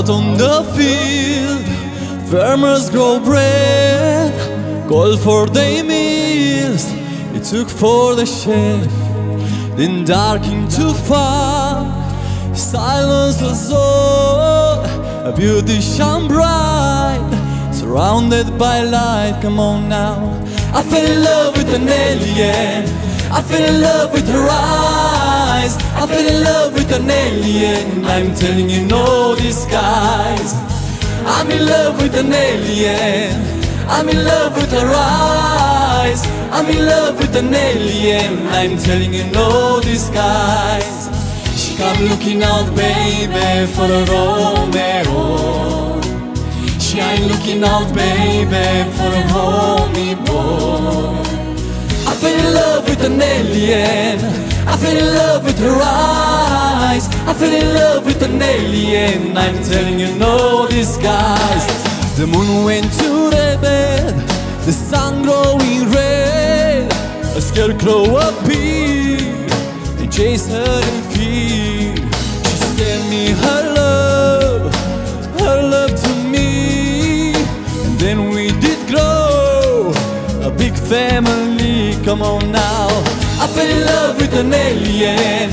Out on the field, farmers grow bread, gold for their meals. It took for the chef, then dark into far. Silence was all, a beauty shone bright, surrounded by light. Come on now, I fell in love with an alien. I fell in love with her eyes. I fell in love with an alien. I'm telling you, no disguise. I'm in love with an alien. I'm in love with her eyes. I'm in love with an alien. I'm telling you, no disguise. She come looking out, baby, for a Romeo. She ain't looking out, baby, for a homie boy. I fell in love with an alien. I fell in love with her eyes. I fell in love with an alien. I'm telling you, no disguise. The moon went to the bed, the sun glowing red. A scarecrow appeared and chased her in fear. She sent me her love, her love to me, and then we did grow a big family. Come on now, I fell in love with an alien.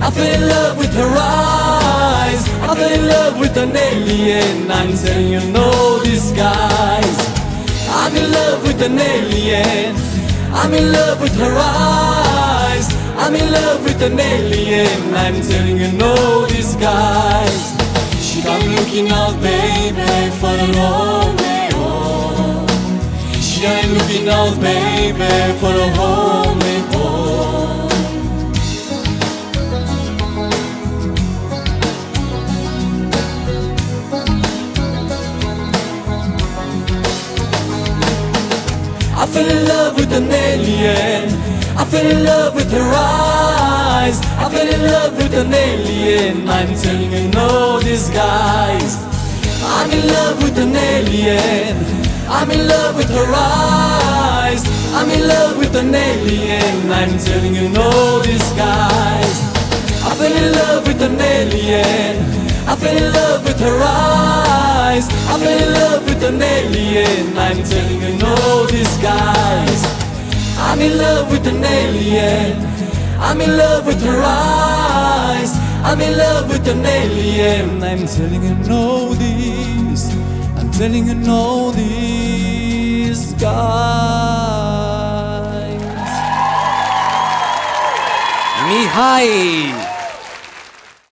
I fell in love with her eyes. I fell in love with an alien. I'm telling you, no disguise. I'm in love with an alien. I'm in love with her eyes. I'm in love with an alien. I'm telling you, no disguise. She come looking out, baby, for a Romeo. She ain't looking out, baby, for a homie I fell in love with an alien. I fell in love with her eyes. I fell in love with an alien. I'm telling you, no disguise. I'm in love with an alien. I'm in love with her eyes. I'm in love with an alien. I'm telling you, no disguise. I fell in love with an alien. I fell in love with her eyes. I fell in love with an alien. I'm telling you, no disguise. I'm in love with an alien. I'm in love with her eyes. I'm in love with an alien. I'm telling you, no this. I'm telling you, no this, guys. Mihai!